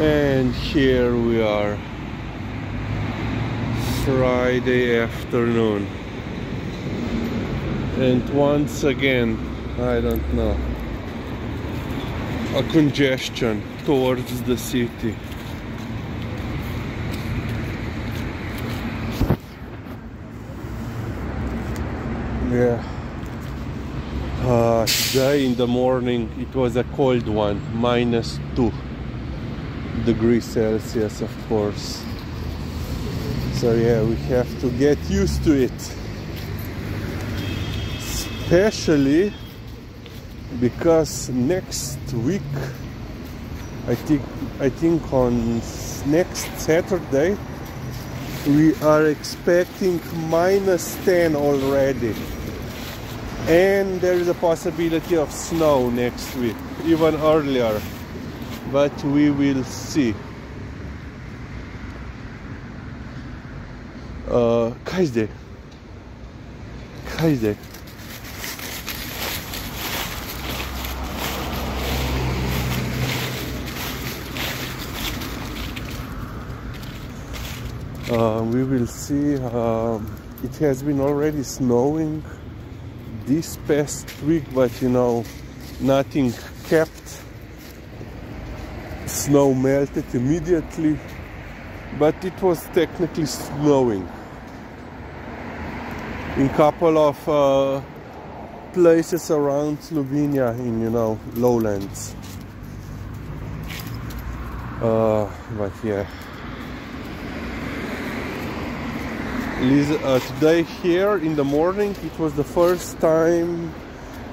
and here we are. Friday afternoon. And once again I don't know a congestion towards the city. Yeah. Uh, today in the morning it was a cold one minus two degrees celsius of course. So yeah we have to get used to it. Especially because next week I think I think on next Saturday we are expecting minus 10 already. And there is a possibility of snow next week even earlier but we will see uh, zdaj? kaj? Uh, we will see um, it has been already snowing this past week but you know nothing kept snow melted immediately but it was technically snowing. In couple of uh, places around Slovenia in you know lowlands. Uh, but yeah uh, today here in the morning it was the first time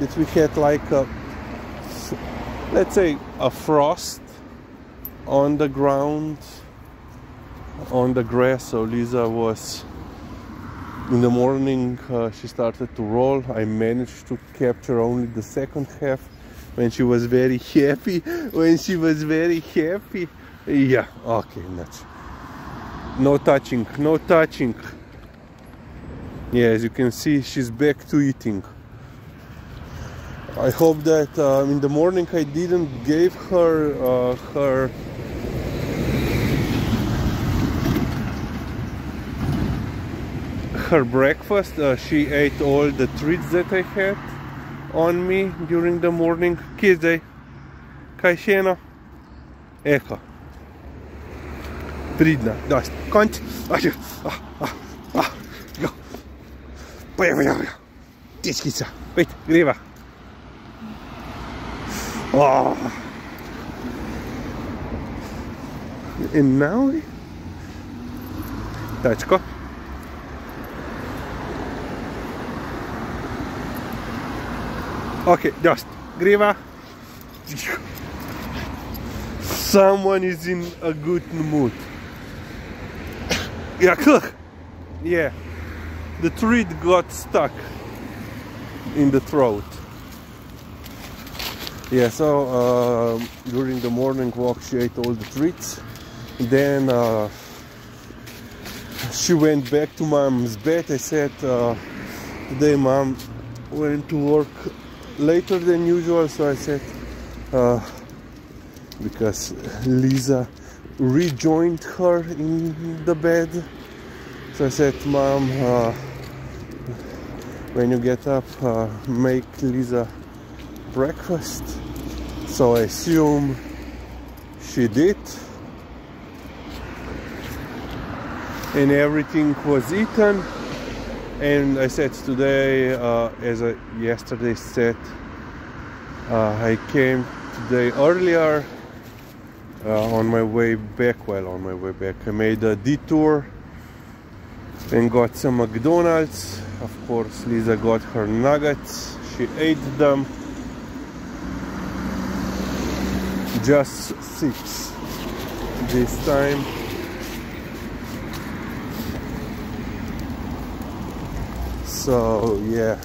that we had like a let's say a frost on the ground on the grass. So Liza was in the morning uh, she started to roll. I managed to capture only the second half. When she was very happy when she was very happy. Yeah okay nuts no touching no touching. Yeah as you can see she's back to eating. I hope that uh, in the morning I didn't give her uh, her her breakfast uh, she ate all the treats that I had on me during the morning še eno eho pridna. Pojdimo, jo, jo. Tičkica, pojď, greva. Oh. And now, tačko. Okay, just Griva. Someone is in a good mood. Yeah, look. Yeah the treat got stuck in the throat yeah so uh, during the morning walk she ate all the treats then uh, she went back to mom's bed I said uh, today mom went to work later than usual so I said uh, because Liza rejoined her in the bed. So I said mom uh, when you get up uh, make Liza breakfast. So I assume she did. And everything was eaten and I said today uh, as I yesterday said uh, I came today earlier uh, on my way back well on my way back. I made a detour and got some McDonald's. Of course Liza got her nuggets. She ate them. Just six this time so yeah.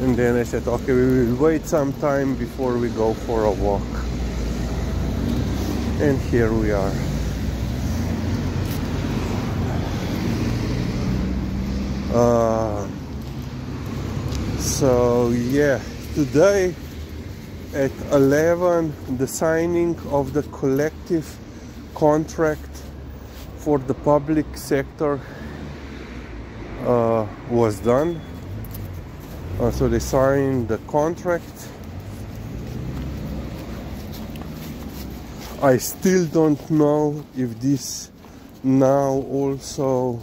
And then I said okay we will wait some time before we go for a walk. And here we are. Uh, so yeah, today at 11 the signing of the collective contract for the public sector uh, was done. Uh, so they signed the contract. I still don't know if this now also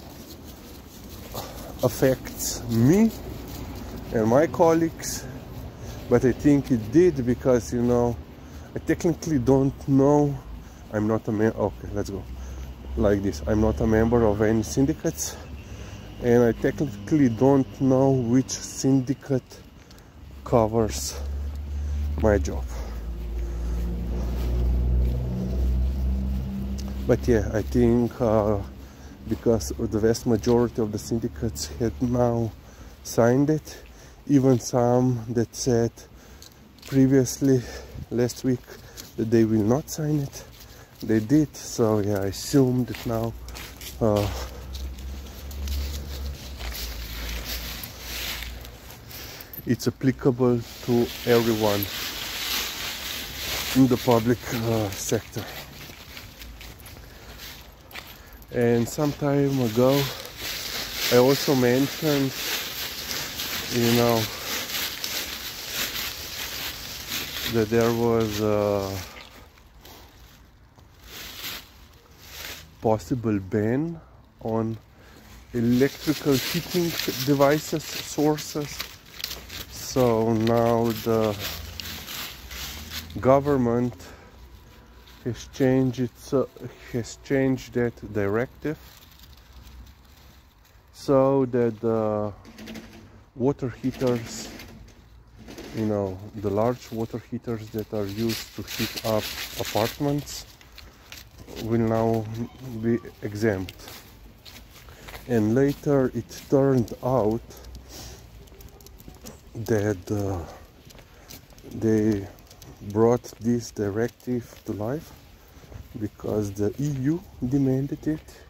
affects me and my colleagues but I think it did because you know I technically don't know. I'm not a member okay let's go. Like this I'm not a member of any syndicates and I technically don't know which syndicate covers my job. But yeah I think uh, because the vast majority of the syndicates had now signed it even some that said previously last week that they will not sign it they did. So yeah I assume that now uh, it's applicable to everyone in the public uh, sector. And some time ago I also mentioned you know that there was a possible ban on electrical heating devices sources so now the government has changed its uh, has changed that directive so that the water heaters you know the large water heaters that are used to heat up apartments will now be exempt. And later it turned out that uh, they brought this directive to life because the EU demanded it.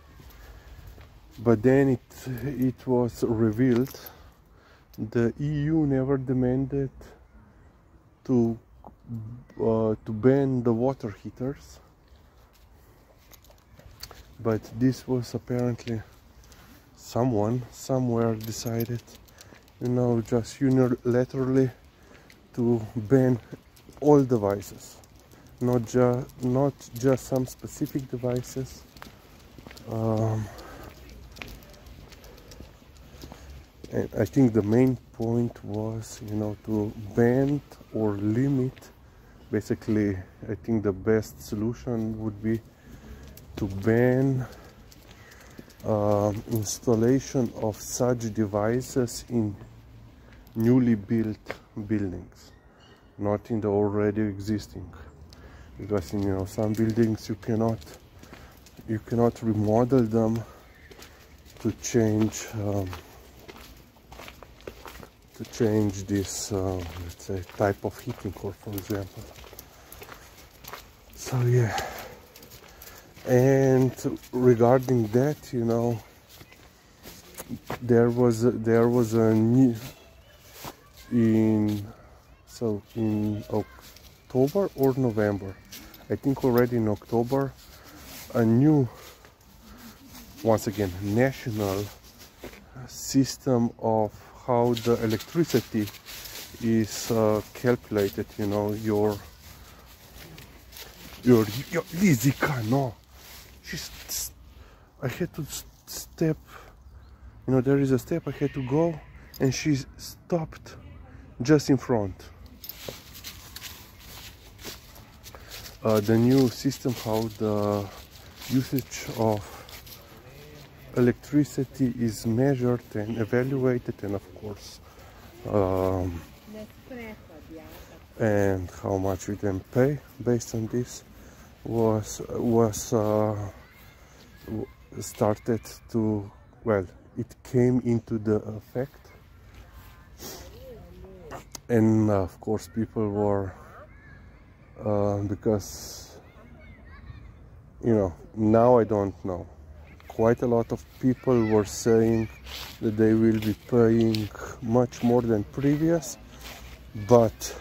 But then it it was revealed the EU never demanded to uh, to ban the water heaters. But this was apparently someone somewhere decided you know just unilaterally to ban all devices. Not just not just some specific devices um, and I think the main point was you know to ban or limit basically I think the best solution would be to ban uh, installation of such devices in newly built buildings not in the already existing. Because in you know some buildings you cannot you cannot remodel them to change um, to change this uh, let's say type of heating core for example. So yeah and regarding that you know there was a, there was a new in so in October or November I think already in October a new once again national system of how the electricity is uh, calculated you know your your, your Lizika no she's I had to step you know there is a step I had to go and she stopped just in front. Uh, the new system how the usage of electricity is measured and evaluated and of course um, and how much we then pay based on this was was uh, started to well it came into the effect. And uh, of course people were uh, because you know now I don't know. Quite a lot of people were saying that they will be paying much more than previous but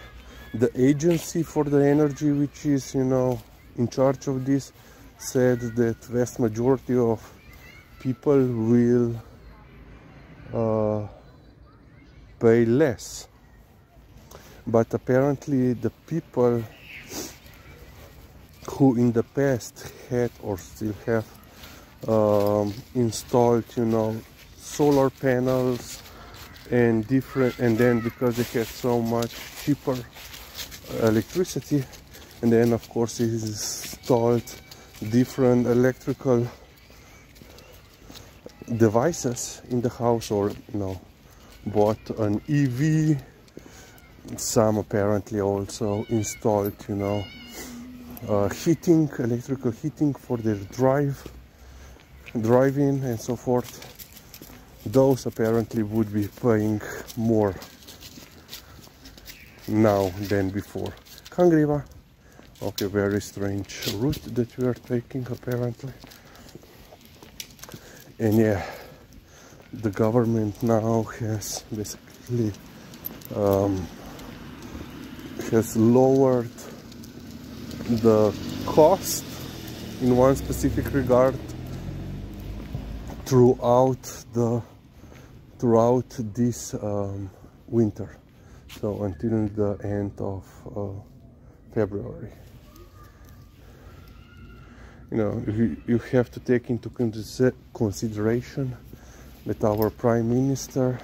the agency for the energy which is you know in charge of this said that vast majority of people will uh, pay less. But apparently the people who in the past had or still have um, installed you know solar panels and different and then because they had so much cheaper electricity and then of course it is installed different electrical devices in the house or you know bought an EV some apparently also installed you know uh, heating electrical heating for their drive driving and so forth those apparently would be paying more now than before. Kangriva. Okay, very strange route that we are taking apparently. And yeah, the government now has basically um, has lowered the cost in one specific regard throughout the throughout this um, winter so until the end of uh, February you know you, have to take into consideration that our prime minister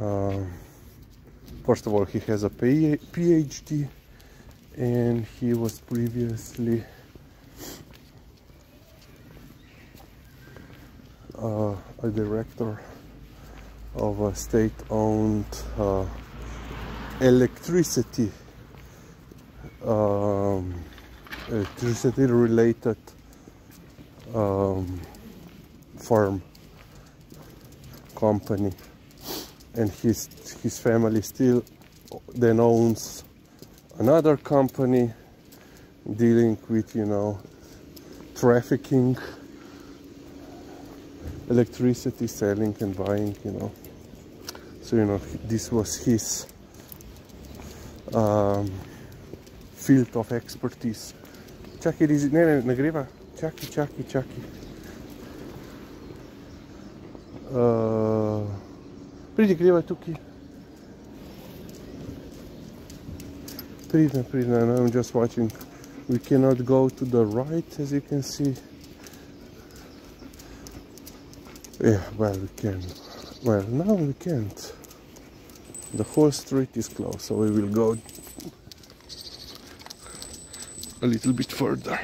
uh, first of all he has a PhD and he was previously uh, a director of a state-owned uh, electricity um, electricity related um, farm company. And his his family still then owns another company dealing with you know trafficking electricity selling and buying you know. So you know this was his um, field of expertise čak i ne, ne, ne griva. Čak i, čak i, pridi griva tukaj pridi, pridi, I'm just watching. We cannot go to the right as you can see. Yeah well we can well now we can't. The whole street is closed so we will go a little bit further.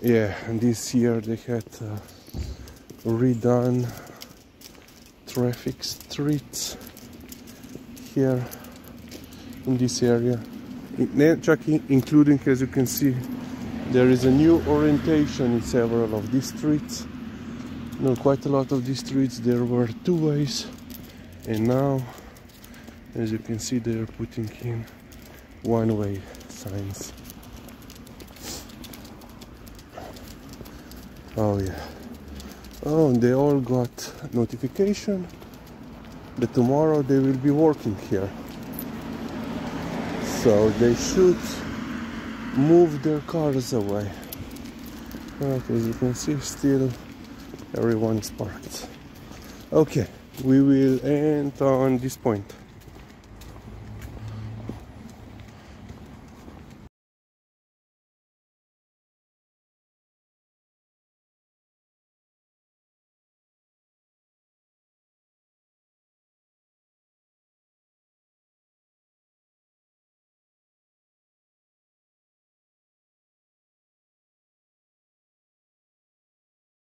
Yeah and this year they had uh, redone traffic streets here in this area. Including as you can see there is a new orientation in several of these streets. You know quite a lot of these streets there were two ways. And now as you can see they are putting in one-way signs. Oh yeah. Oh and they all got notification that tomorrow they will be working here. So they should move their cars away. But as you can see still everyone is parked. Okay we will end on this point